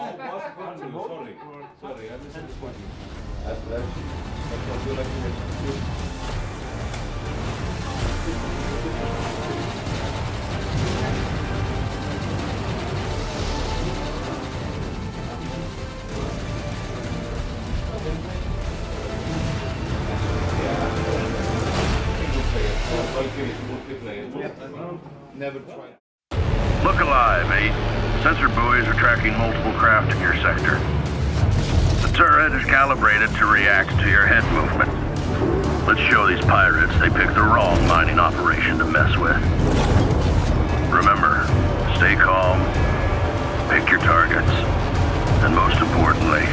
Oh, was sorry. Sorry, I misunderstood you. Like multiplayer. Never tried. Look alive, 8. Sensor buoys are tracking multiple craft in your sector. The turret is calibrated to react to your head movement. Let's show these pirates they picked the wrong mining operation to mess with. Remember, stay calm, pick your targets, and most importantly,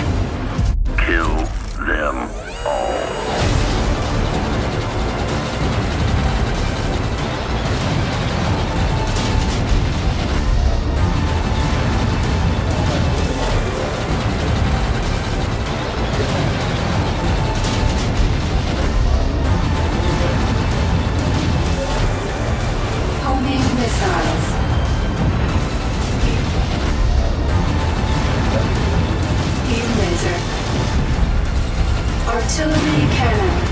Artillery cannon.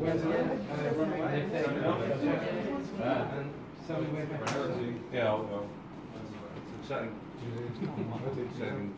Ja, ja. Het is exciting. It's exciting.